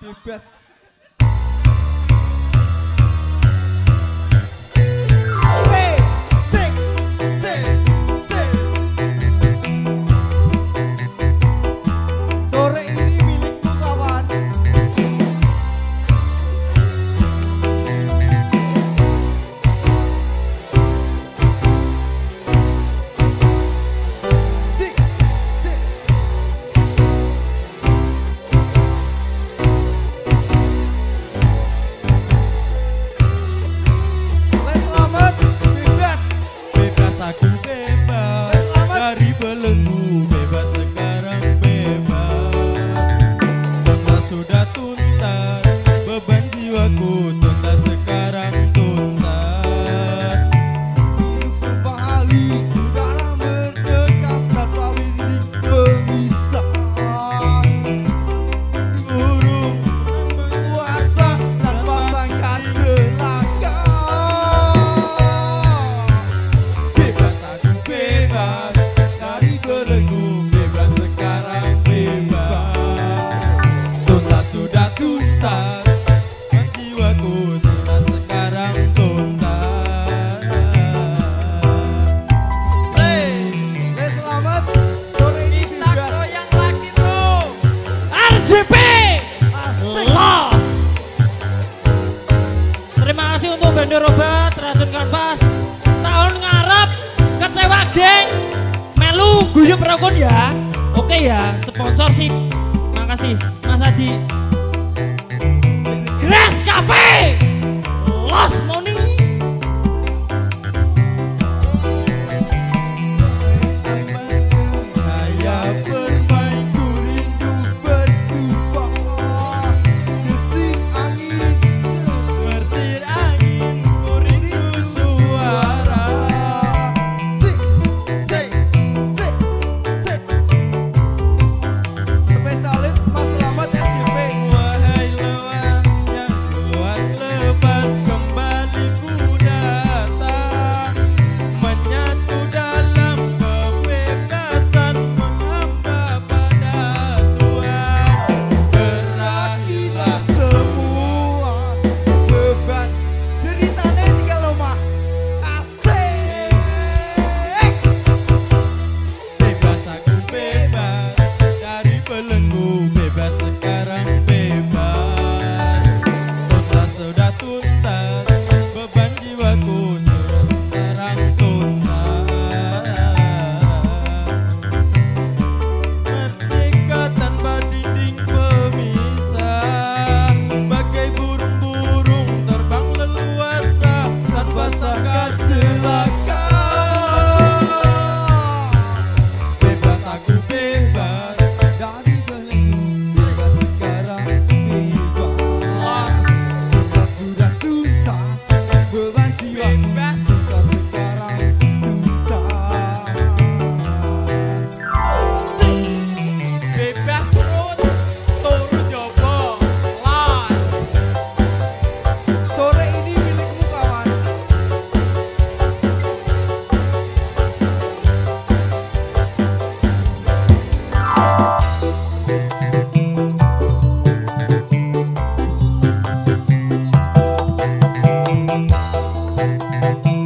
Pipeça. bener obat racun kanvas tahun ngarep kecewa geng. Melu guyup rokok ya. Oke ya sponsor sih. Makasih Mas Haji. Grace Cafe. Los Morning tudo.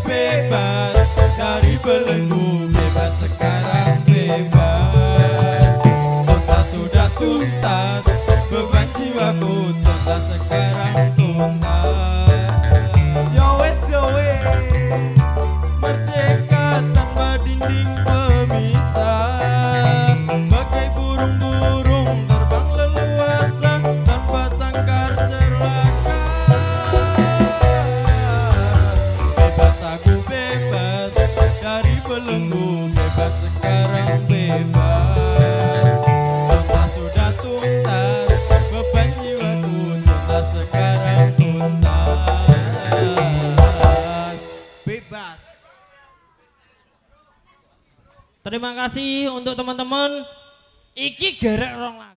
bebas. Dari belenggu bebas sekarang bebas. Sudah tuntas belenggu bebas sekarang bebas. Masa sudah tuntas beban jiwaku tuntas sekarang tuntas. Bebas. Terima kasih untuk teman-teman. Iki gerek rong